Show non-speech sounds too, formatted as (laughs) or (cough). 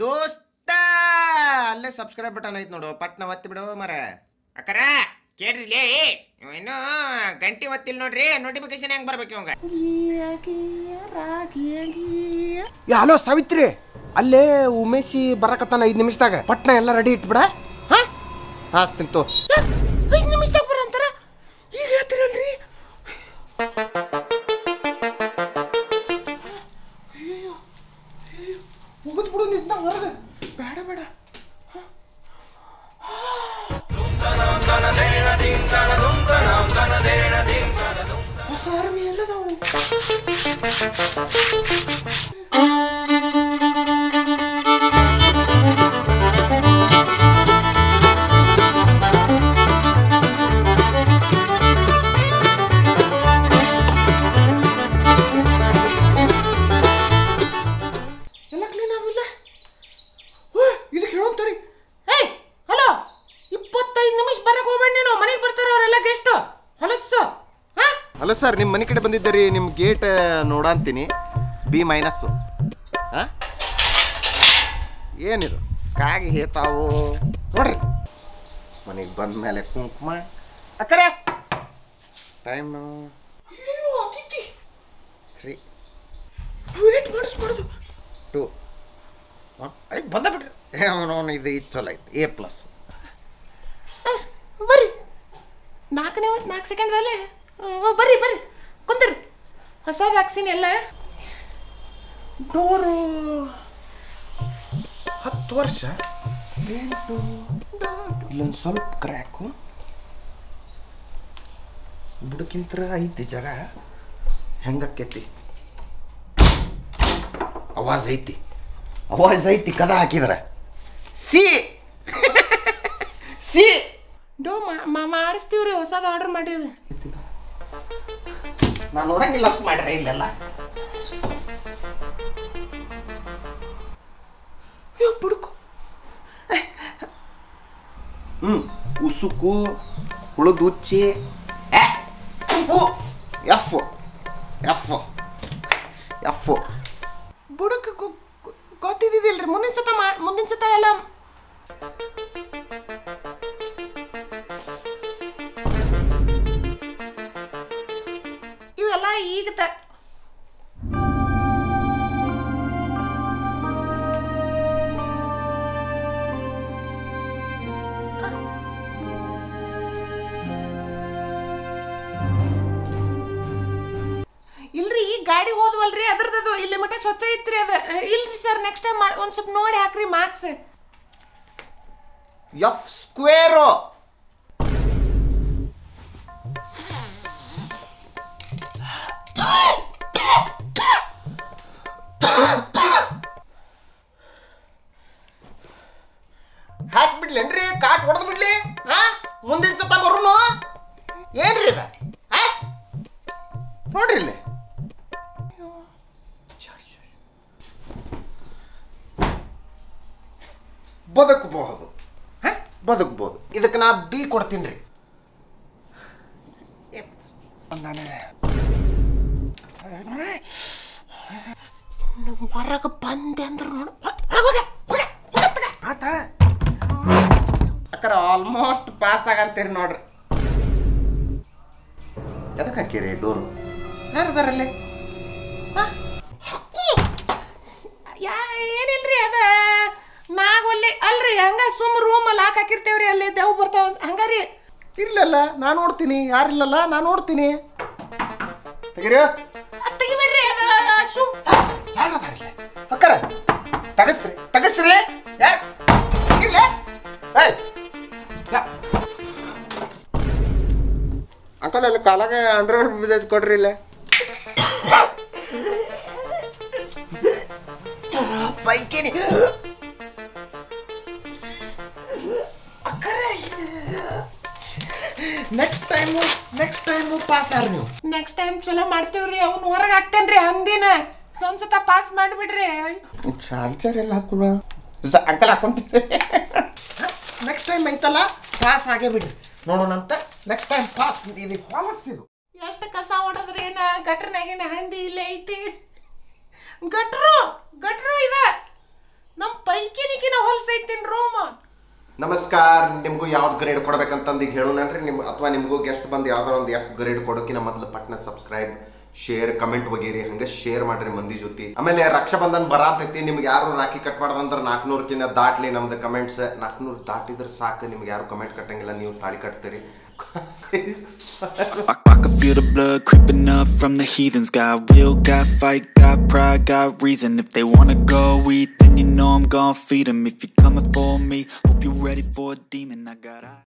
ದೋಸ್ತ ಅಲ್ಲೇ subscribe button ಐತ್ ನೋಡು. ಪಟ್ನ ಒತ್ತಿ ಬಿಡು ಮರ ಅಕ್ಕರ ಕೇಳ್ರಿ ಲೇ. ಇನ್ನು ಗಂಟಿ ಒತ್ತಿಲ್ ನೋಡ್ರಿ ನೋಟಿಫಿಕೇಶನ್ ಹೆಂಗ್ ಬರ್ಬೇಕು ಇವಂಗ? ಹಲೋ ಸಾವಿತ್ರಿ. ಅಲ್ಲೇ ಉಮೇಶಿ ಬರಕತ್ತಾನ ಐದ್ ನಿಮಿಷದಾಗ. ಪಟ್ನ ಎಲ್ಲ ರೆಡಿ ಇಟ್ಬಿಡ. ಹಾ? ಹಾಸ್ತೀನಿ ಅಲ್ಲ ಸರ್ ನಿಮ್ಮ ಮನೆ ಕಡೆ ಬಂದಿದ್ದೀರಿ ನಿಮ್ಮ ಗೇಟ್ ನೋಡಂತೀನಿ ಬಿ ಮೈನಸ್ಸು ಹಾಂ ಏನಿದು? ಕಾಗಿ ಹೇತಾವು? ನೋಡ್ರಿ. ಮನೆಗೆ ಬಂದ ಮೇಲೆ ಕುಂಕುಮ. ಅಕ್ಕರೆ! ಟೈಮು ತ್ರೀ ವೇಟ್ ಮಾಡಿಸ್ಬಾರ್ದು. ಟು ಐದು ಬಂದ ಬಿಡ್ರಿ. ಅವನವನು ಇದು ಇದು ಚಲೋ ಐತೆ ಎ ಪ್ಲಸ್ ಬರ್ರಿ. ನಾಲ್ಕನೇ ನಾಲ್ಕು ಸೆಕೆಂಡ್ದಲ್ಲೇ ಬರ್ರಿ ಬರ್ರಿ. ಕುಂದ್ರಿ. ಹೊಸದು ವ್ಯಾಕ್ಸಿನ್ ಎಲ್ಲ. ಡೋರು ಹತ್ತು ವರ್ಷ? ಎಂಟು ಇಲ್ಲೊಂದು ಸ್ವಲ್ಪ ಕ್ರ್ಯಾಕು ಬುಡಕ್ಕಿಂತ ಐತಿ ಜಾಗ. ಹೆಂಗಕ್ಕೈತಿ? ಅವಾಜ್ ಐತಿ. ಅವಾಜ್ ಐತಿ ಕದ ಹಾಕಿದ್ರೆ. ಸಿ. (laughs) ಸಿ. ಡೋ ಮಾಡಿಸ್ತೀವ್ರಿ. ಹೊಸದು ಆರ್ಡರ್ ಮಾಡೀವಿ ನಾನು ನೋಡಂಗಿಲ್ಲ ಮಾಡ್ರೆ ಇಲ್ಲೆಲ್ಲ. ಬುಡ್ಕು. ಹ್ಞೂ ಉಸುಕು ಹುಳದುಚ್ಚಿ ಎಫ್ ಎಫ್ ಎಫ್ ಬುಡಕ್ಕೆ ಗೊತ್ತಿದ್ದಿಲ್ರಿ ಮುಂದಿನ ಸತ ಮುಂದಿನ ಸತ ಎಲ್ಲ ಸ್ವಚ್ಛ ಐತ್ರಿ ಅದ. ಇಲ್ರಿ ಸರ್ ನೆಕ್ಸ್ಟ್ ಟೈಮ್ ಒಂದು ಸ್ವಲ್ಪ ನೋಡಿ ಹಾಕ್ರಿ ಮಾರ್ಕ್ಸ್ ಎಫ್ ಸ್ಕ್ವೇರು ಹಾಕ್ಬಿಡ್ಲೇನ್ರಿ ಕಾಟ್ ಹೊಡೆದು ಬಿಡ್ಲಿ? ಹಾ? ಮುಂದಿನ ಸತ ಬದುಕಬಹುದು ಹ? ಬದುಕ್ಬೋದು. ಇದಕ್ಕೆ ನಾ ಬಿ ಕೊಡ್ತೀನಿ ರೀ. ಹೊರಗೆ ಬಂದೆ ಅಂದ್ರೆ ನೋಡು. ಆತ. ಆಲ್ಮೋಸ್ಟ್ ಪಾಸ್ ಆಗಂತೀರಿ ನೋಡ್ರಿ. ಎದಕ್ಕೆ ಹಾಕಿರಿ ಡೋರು? ಯಾರದಾರಲ್ಲಿ? ಏನಿಲ್ರಿ ಅದ? ಹಂಗ ಸುಮ್ ರೂಮ್ ಲಾಕ್ ಹಾಕಿರ್ತೇವ್ರಿ ಅಲ್ಲಿ ದೇವ್ ಬರ್ತಾವ ಹಂಗಾರಿ. ಇರ್ಲಲ್ಲ ನಾ ನೋಡ್ತೀನಿ. ಯಾರಿಲ್ಲಲ್ಲ ನಾ ನೋಡ್ತೀನಿ. ತೆಗಿರಿ. ತೆಗಿಬೇಡ್ರಿ ಅದ ಸುಮ್ ಯಾರದಾರಿಲ್ಲ ಅಕ್ಕರ ತಗಸ್ರಿ ತಗಸ್ರಿ. ಯಾರ್ ಏಯ್ ಅಂಕಲ್ ಅಲ್ಲಿ ಕಾಲಾಗ ಅಂಡರ್ ಬಿದ್ದೈತೆ ಕೊಡ್ರಿ ಇಲ್ಲ. ಬೈಕಿನಿ next time next time pass R ನೀವು. ನೆಕ್ಸ್ಟ್ ಟೈಮ್ ಚಲೋ ಮಾಡ್ತೀವ್ರಿ ಅವ್ನು ಹೊರಗೆ ಹಾಕ್ತೇನ್ರಿ ಹಂದಿನ. ಒಂದ್ಸತ ಪಾಸ್ ಮಾಡಿಬಿಡ್ರಿ. ಚಾರ್ಜರ್ ಎಲ್ಲ ಹಾಕುವ ಅಂಕಲ್ ಹಾಕೊಂತೀರಿ. ನೆಕ್ಸ್ಟ್ ಟೈಮ್ ಐತಲ್ಲ ಪಾಸ್ ಆಗೇ ಬಿಡ್ರಿ. ನೋಡೋಣಂತ ನೆಕ್ಸ್ಟ್ ಟೈಮ್ ಪಾಸ್ ಇದು ಪಾಲಸ್ ಇದು. ಎಷ್ಟು ಕಸ ಹೊಡೆದ್ರಿ ಏನ? ಗಟ್ರನಾಗಿನ ಹಂದಿ ಇಲ್ಲೇ ಐತಿ. ಗಟ್ರು ಗಟ್ರು ಇದ. ನಮ್ಮ ಪೈ ನಮಸ್ಕಾರ, ನಿಮಗೂ ಯಾವ್ದು ಗ್ರೇಡ್ ಕೊಡ್ಬೇಕಂತಂದು ಈಗ ಹೇಳೋಣನ್ರಿ ನಿಮ್ ಅಥವಾ ನಿಮಗೂ ಗೆಸ್ಟ್ ಬಂದು ಯಾವ್ದಾರ ಒಂದು ಎಫ್ ಗ್ರೇಡ್ ಕೊಡೋಕಿನ ಮೊದಲು ಪಟ್ನ ಸಬ್ಸ್ಕ್ರೈಬ್ ಶೇರ್ ಕಮೆಂಟ್ ಒಗೀರಿ ಹಂಗೆ ಶೇರ್ ಮಾಡ್ರಿ ಮಂದಿ ಜೊತೆ. ಆಮೇಲೆ ರಕ್ಷಾಬಂಧನ್ ಬರಾತೈತಿ, ನಿಮ್ಗೆ ಯಾರು ರಾಖಿ ಕಟ್ ಮಾಡ್ದಂದ್ರೆ ನಾಲ್ಕುನೂರಕ್ಕಿಂತ ದಾಟ್ಲಿ ನಮ್ದು ಕಮೆಂಟ್ಸ್ ನಾಲ್ಕುನೂರು ದಾಟಿದ್ರೆ ಸಾಕು, ನಿಮ್ಗೆ ಯಾರು ಕಮೆಂಟ್ ಕಟ್ಟಂಗಿಲ್ಲ, ನೀವು ತಾಳಿ ಕಟ್ತೀರಿ. I, I can feel the blood creeping up from the heathens. Got will, got fight, got pride, got reason. If they wanna go eat, then you know I'm gon' feed 'em. If you're coming for me, hope you're ready for a demon. I got.